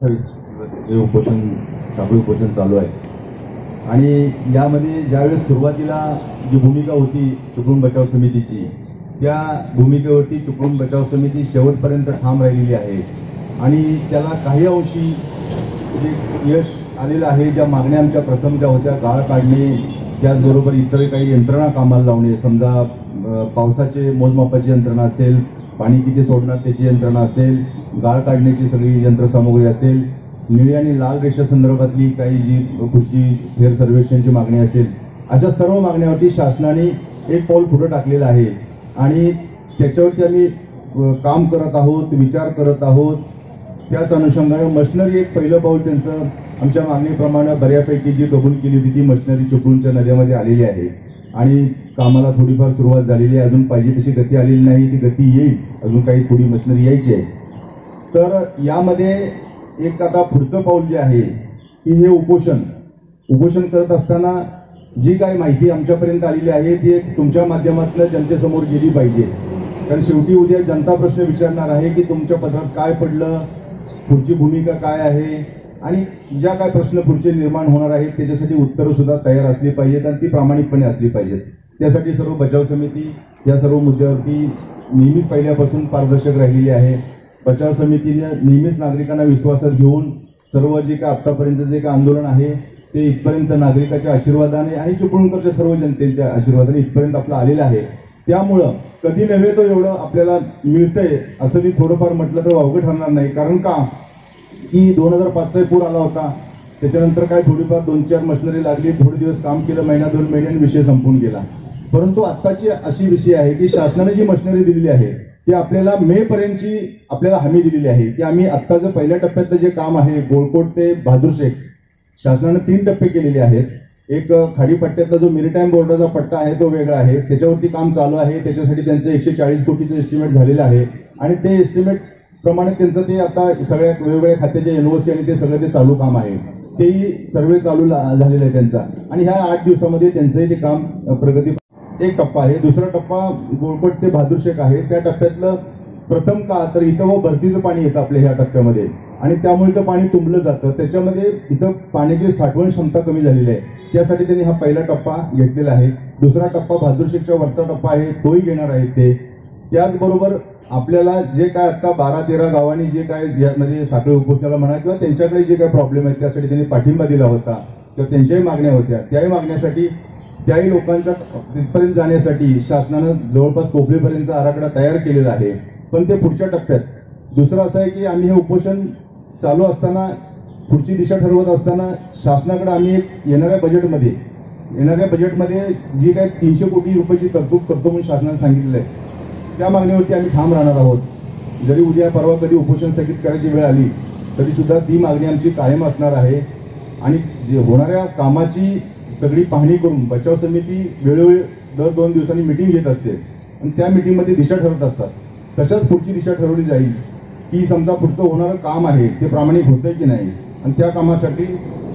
अठ्ठावीस दिवस हे उपोषण साखळी उपोषण चालू आहे. आणि यामध्ये ज्यावेळेस सुरुवातीला जी भूमिका होती चिपळूण बचाव समितीची त्या भूमिकेवरती चिपळूण बचाव समिती शेवटपर्यंत ठाम राहिलेली आहे. आणि त्याला काही अंशी जे यश आलेलं आहे ज्या मागण्या आमच्या प्रथम ज्या होत्या गाळ काढणे त्याचबरोबर इतर काही यंत्रणा कामाला लावणे समजा पावसाचे मोजमापाची यंत्रणा असेल पाणी किती सोडणार त्याची यंत्रणा असेल गाळ काढण्याची सगळी यंत्रसामुग्री असेल निळी आणि लाल रेषेसंदर्भातली काही जी खुर्ची फेअर सर्वेक्षणची मागणी असेल अशा सर्व मागण्यावरती शासनाने एक पाऊल पुढे टाकलेलं आहे. आणि त्याच्यावरती आम्ही काम करत आहोत विचार करत आहोत. त्याच अनुषंगाने मशनरी एक पहिलं पाऊल त्यांचं आमच्या मागणीप्रमाणे बऱ्यापैकी जी कबूल केली होती ती मशनरी चिपळूणच्या नद्यामध्ये आलेली आहे. आणि कामाला थोडीफार सुरुवात झालेली आहे. अजून पाहिजे तशी गती आलेली नाही. ती गती येईल. अजून काही थोडी मशिनरी यायची आहे. तर यामध्ये एक आता पुढचं पाऊल जे आहे की हे उपोषण. उपोषण करत असताना जी काही माहिती आमच्यापर्यंत आलेली आहे ती एक तुमच्या माध्यमातून जनतेसमोर गेली पाहिजे. कारण शेवटी उद्या जनता प्रश्न विचारणार आहे की तुमच्या पत्रात काय पडलं पुढची भूमिका काय आहे आणि ज्या काय प्रश्न पुढचे निर्माण होणार आहेत त्याच्यासाठी उत्तरं सुद्धा तयार असली पाहिजेत आणि ती प्रामाणिकपणे असली पाहिजेत. त्यासाठी सर्व बचाव समिती या सर्व मुद्द्यावरती नेहमीच पहिल्यापासून पारदर्शक राहिलेली आहे. प्रचार समितीने नेहमीच नागरिकांना विश्वासात घेऊन सर्व जे काय आतापर्यंत जे काय आंदोलन आहे ते इथपर्यंत नागरिकाच्या आशीर्वादाने आणि चिपळूणकरच्या सर्व जनतेच्या आशीर्वादाने इथपर्यंत आपलं आलेलं आहे. त्यामुळं कधी नव्हे तो एवढं आपल्याला मिळतंय असं मी थोडंफार म्हटलं तर वावगं ठरणार नाही. कारण का? की दोन हजार पाचचा पूर आला होता. त्याच्यानंतर काय थोडीफार दोन चार मशिनरी लागली थोडे दिवस काम केलं महिना दोन महिन्यांनी विषय संपून गेला. परंतु आत्ताची अशी विषय आहे की शासनाने जी मशिनरी दिलेली आहे ती आपल्याला मे पर्यंतची आपल्याला हमी दिलेली आहे. की आम्ही आत्ताचं पहिल्या टप्प्यातलं जे काम आहे गोळकोट ते बहादूर शेख शासनाने तीन टप्पे केलेले आहेत. एक खाडीपट्ट्यातला जो मेरीटाईम बोर्डाचा पट्टा आहे तो वेगळा आहे. त्याच्यावरती काम चालू आहे. त्याच्यासाठी त्यांचं एकशे चाळीस कोटीचं एस्टिमेट झालेलं आहे. आणि ते एस्टिमेट प्रमाणे त्यांचं ते आता सगळ्या वेगवेगळ्या खात्याच्या एनओसी आणि ते सगळं ते चालू काम आहे. तेही सर्वे चालू झालेलं आहे त्यांचा. आणि ह्या आठ दिवसामध्ये त्यांचंही ते काम प्रगती एक टप्पा आहे. दुसरा टप्पा गोळपट ते बहादूर आहे. त्या टप्प्यातलं प्रथम का तर इथं व भरतीचं पाणी येतं आपल्या ह्या टप्प्यामध्ये. आणि त्यामुळे इथं पाणी तुंबलं जातं. त्याच्यामध्ये इथं पाण्याची साठवण क्षमता कमी झालेली आहे. त्यासाठी त्यांनी हा पहिला टप्पा घेतलेला आहे. दुसरा टप्पा बहादूर वरचा टप्पा आहे. तोही घेणार आहेत ते. त्याचबरोबर आपल्याला जे काय आता बारा तेरा गावांनी जे काय यामध्ये साखळी उपोषणाला म्हणा किंवा त्यांच्याकडे जे काय प्रॉब्लेम आहेत त्यासाठी त्यांनी पाठिंबा दिला होता. किंवा त्यांच्याही मागण्या होत्या. त्याही मागण्यासाठी त्याही लोकांच्या तिथपर्यंत जाण्यासाठी शासनानं जवळपास कोपरीपर्यंतचा आराखडा तयार केलेला आहे. पण ते पुढच्या टप्प्यात. दुसरं असं आहे की आम्ही हे उपोषण चालू असताना पुढची दिशा ठरवत असताना शासनाकडे आम्ही एक येणाऱ्या बजेटमध्ये येणाऱ्या बजेटमध्ये जी काही तीनशे कोटी रुपयाची तरतूद करतो म्हणून शासनाने सांगितलेलं आहे त्या मागणीवरती आम्ही ठाम राहणार आहोत. जरी उद्या परवा कधी उपोषण स्थगित करायची वेळ आली तरीसुद्धा ती मागणी आमची कायम असणार आहे. आणि जे होणाऱ्या कामाची सगळी पाहणी करून बचाव समिती वेळोवेळी दर दोन दिवसांनी मिटिंग घेत असते. आणि त्या मिटिंगमध्ये दिशा ठरत असतात. तशाच पुढची दिशा ठरवली जाईल की समजा पुढचं होणारं काम आहे ते प्रामाणिक होतंय की नाही. आणि त्या कामासाठी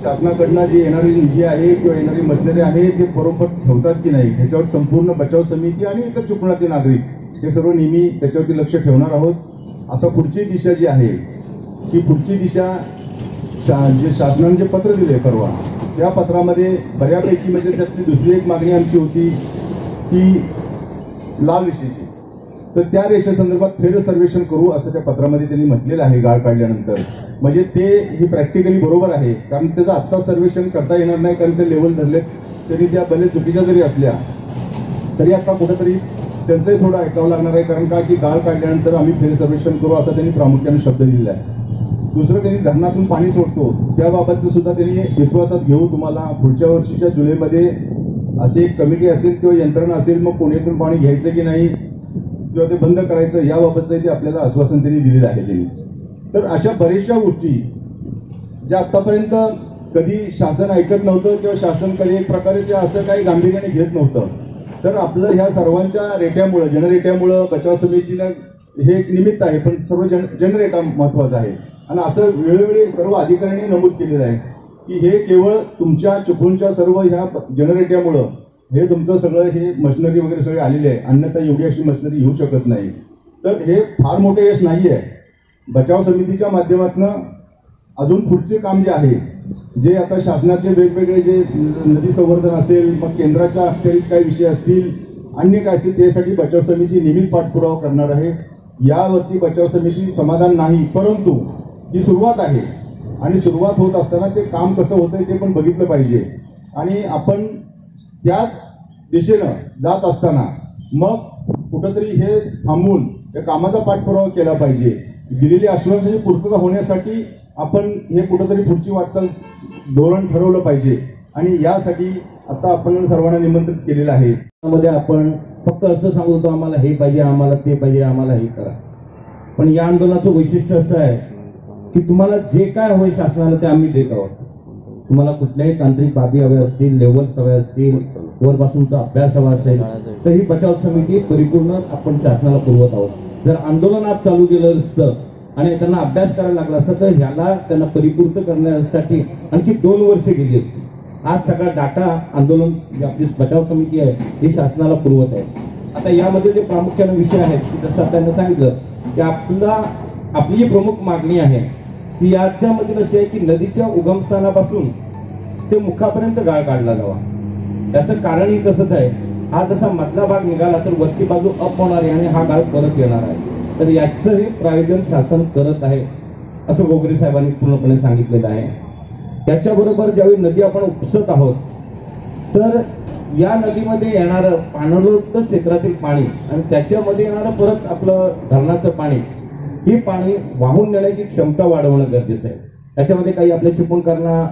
शासनाकडनं जे येणारी निधी आहे किंवा येणारी मशिनरी आहे ते बरोबर ठेवतात की नाही ह्याच्यावर संपूर्ण बचाव समिती आणि इतर चिपळुणाचे नागरिक हे सर्व नेहमी त्याच्यावरती लक्ष ठेवणार आहोत. आता पुढची दिशा जी आहे ती पुढची दिशा शा जे शासनाने जे पत्र दिले परवा त्या पत्रामध्ये बऱ्यापैकी म्हणजे त्यातली दुसरी एक मागणी आमची होती ती लाल रेषेची. तर त्या रेषेसंदर्भात फेर सर्वेक्षण करू असं त्या पत्रामध्ये त्यांनी म्हटलेलं आहे गाळ काढल्यानंतर. म्हणजे ते हे प्रॅक्टिकली बरोबर आहे. कारण त्याचं आत्ता सर्वेक्षण करता येणार नाही कारण ते लेवल धरले तरी त्या भले चुकीच्या जरी असल्या तरी आता कुठेतरी त्यांचंही थोडं ऐकावं लागणार आहे. कारण का? की गाळ काढल्यानंतर आम्ही फेर सर्वेक्षण करू असा त्यांनी प्रामुख्याने शब्द दिलेला आहे. दुसरं त्यांनी धरणातून पाणी सोडतो. त्याबाबतचं सुद्धा त्यांनी विश्वासात घेऊ तुम्हाला पुढच्या वर्षीच्या जुलैमध्ये अशी एक कमिटी असेल किंवा यंत्रणा असेल मग पुण्यातून पाणी घ्यायचं की नाही किंवा ते बंद करायचं याबाबतचं ते आपल्याला आश्वासन त्यांनी दिलेलं आहे त्यांनी. तर अशा बऱ्याचशा गोष्टी ज्या आतापर्यंत कधी शासन ऐकत नव्हतं किंवा शासन कधी एक प्रकारे ते असं काही गांभीर्याने घेत नव्हतं. तर आपलं ह्या सर्वांच्या रेट्यामुळं जनरेट्यामुळं बचाव समितीनं हे एक निमित्त आहे पण सर्व जन जनरेटा महत्त्वाचा आहे. आणि असं वेळोवेळी सर्व अधिकाऱ्यांनी नमूद केलेलं आहे की हे केवळ तुमच्या चुकूनच्या सर्व ह्या जनरेट्यामुळं हे तुमचं सगळं हे मशिनरी वगैरे सगळे आलेले आहे अन्यथा एवढी अशी मशिनरी येऊ शकत नाही. तर हे फार मोठे यश नाही आहे. बचाव समितीच्या माध्यमातून अजून पुढचे काम जे आहे जे आता शासनाचे वेगवेगळे जे नदी संवर्धन असेल मग केंद्राच्या अखत्यारीत काही विषय असतील अन्य काय असेल त्यासाठी बचाव समिती नियमित पाठपुरावा करणार आहे. यावरती बचाव समिती समाधान नाही परंतु ही सुरुवात आहे. आणि सुरुवात होत असताना ते काम कसं होतं ते पण बघितलं पाहिजे. आणि आपण त्याच दिशेनं जात असताना मग कुठंतरी हे थांबून या कामाचा पाठपुरावा केला पाहिजे. दिलेली आश्वासनाची पूर्तता होण्यासाठी आपण हे कुठंतरी पुढची वाटचाल धोरण ठरवलं पाहिजे. आणि यासाठी आता आपण सर्वांना निमंत्रित केलेलं आहे. त्यामध्ये आपण फक्त असं सांगू होतो आम्हाला हे पाहिजे आम्हाला ते पाहिजे आम्हाला हे करा. पण या आंदोलनाचं वैशिष्ट्य असं आहे की तुम्हाला जे काय हवं शासनाला ते आम्ही देत आहोत. तुम्हाला कुठल्याही तांत्रिक बाबी हव्या असतील लेवल्स हव्या असतील वरपासूनचा अभ्यास हवा असेल तर ही बचाव समिती परिपूर्ण आपण शासनाला पुरवत आहोत. जर आंदोलन आज चालू केलं असतं आणि त्यांना अभ्यास करायला लागला असतं तर ह्याला त्यांना परिपूर्ण करण्यासाठी आणखी दोन वर्ष गेली असती आज सगळा डाटा आंदोलन जी आपली बचाव समिती आहे ही शासनाला पुरवत आहे. आता यामध्ये जे प्रामुख्याने विषय आहेत की जसं त्यांना सांगितलं की आपला आपली जी प्रमुख मागणी आहे ती याच्यामधील अशी आहे की नदीच्या उगमस्थानापासून ते मुखापर्यंत गाळ काढला जावा. त्याचं कारणही तसंच आहे. हा जसा मधला भाग निघाला तर वरची बाजू अप होणार आहे आणि हा गाळ परत येणार आहे. तर याचंही प्रायोजन शासन करत आहे असं गोगरे साहेबांनी पूर्णपणे सांगितलेलं आहे. त्याच्याबरोबर ज्यावेळी नदी आपण उपसत आहोत तर या नदीमध्ये येणारं पाणलोट क्षेत्रातील पाणी आणि त्याच्यामध्ये येणारं परत आपलं धरणाचं पाणी हे पाणी वाहून नेण्याची क्षमता वाढवणं गरजेचं आहे. त्याच्यामध्ये काही आपल्या चिपळूणकरांना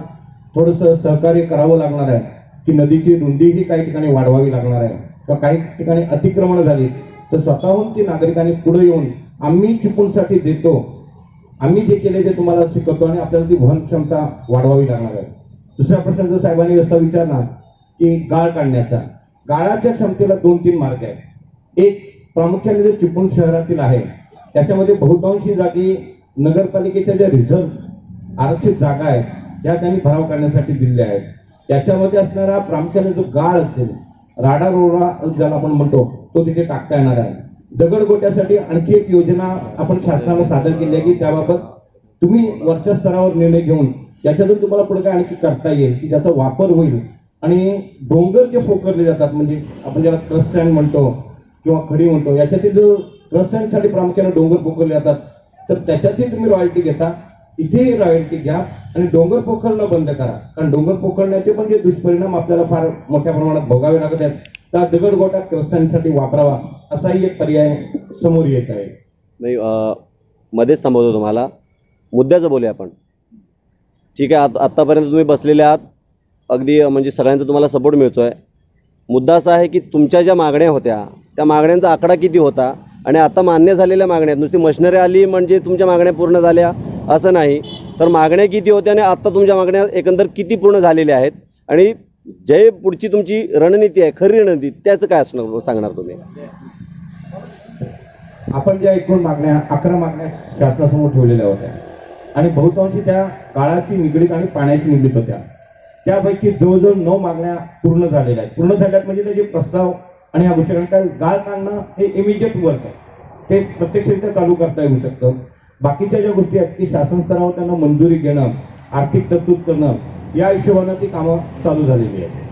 थोडंसं सहकार्य करावं लागणार आहे की नदीची रुंदीही काही ठिकाणी वाढवावी लागणार आहे किंवा काही ठिकाणी अतिक्रमण झाली तर स्वतःहून ती नागरिकांनी पुढे येऊन आम्ही चिपळूणसाठी देतो आम्ही जे केले ते तुम्हाला शिकवतो आणि आपल्याला ती वहन क्षमता वाढवावी लागणार आहे. दुसऱ्या प्रश्नाचा साहेबांनी असा विचारला की गाळ काढण्याचा. गाळाच्या क्षमतेला दोन तीन मार्ग आहेत. एक प्रामुख्याने जे चिपळूण शहरातील आहे त्याच्यामध्ये बहुतांशी जागी नगरपालिकेच्या ज्या रिझर्व आरक्षित जागा आहेत त्या त्यांनी भराव करण्यासाठी दिलेल्या आहेत. त्याच्यामध्ये असणारा प्रामुख्याने जो गाळ असेल राडा रोडा ज्याला आपण म्हणतो तो तिथे टाकता येणार आहे. दगडगोट्यासाठी आणखी एक योजना आपण शासनाला सादर केली आहे की त्याबाबत तुम्ही वरच्या स्तरावर निर्णय घेऊन याच्यातून तुम्हाला पुढे काय आणखी करता येईल की ज्याचा वापर होईल? आणि डोंगर जे फोकरले जातात म्हणजे आपण ज्याला क्रस्ट म्हणतो किंवा खडी म्हणतो याच्यातील जो क्रस्ट प्रामुख्याने डोंगर पोखरले जातात. तर त्याच्यातही तुम्ही रॉयल्टी घेता इथेही रॉयल्टी घ्या आणि डोंगर पोखरणं बंद करा. कारण डोंगर पोखरण्याचे पण जे दुष्परिणाम आपल्याला फार मोठ्या प्रमाणात भोगावे लागत आहेत त्या दगडगोटा क्रस्ट वापरावा असाही एक पर्याय समोर येत आहे. नाही मध्येच थांबवतो तुम्हाला. मुद्द्याचं बोलूया आपण. ठीक आहे आत आत्तापर्यंत तुम्ही बसलेले आहात. अगदी म्हणजे सगळ्यांचा तुम्हाला सपोर्ट मिळतो आहे मुद्दा असा आहे की तुमच्या ज्या मागण्या होत्या त्या मागण्यांचा आकडा किती होता? आणि आता मान्य झालेल्या मागण्या नुसती मशिनरी आली म्हणजे तुमच्या मागण्या पूर्ण झाल्या असं नाही. तर मागण्या किती होत्या आणि आत्ता तुमच्या मागण्या एकंदर किती पूर्ण झालेल्या आहेत? आणि जे पुढची तुमची रणनीती आहे खरी रणनीती त्याचं काय असणार सांगणार तुम्ही? आपण ज्या एकूण मागण्या अकरा मागण्या शासनासमोर ठेवलेल्या होत्या. आणि बहुतांशी त्या काळाशी निगडीत आणि पाण्याशी निगडीत होत्या. त्यापैकी जवळजवळ नऊ मागण्या पूर्ण झालेल्या आहेत. पूर्ण झाल्यात म्हणजे त्याचे प्रस्ताव आणि या गोष्टी कारण गाळ काढणं हे इमिजिएट वर्क आहे. ते प्रत्यक्षरित्या चालू करता येऊ शकतं. बाकीच्या ज्या गोष्टी आहेत की शासन स्तरावर त्यांना मंजुरी घेणं आर्थिक तरतूद करणं या हिशोबानं ती कामं चालू झालेली आहेत.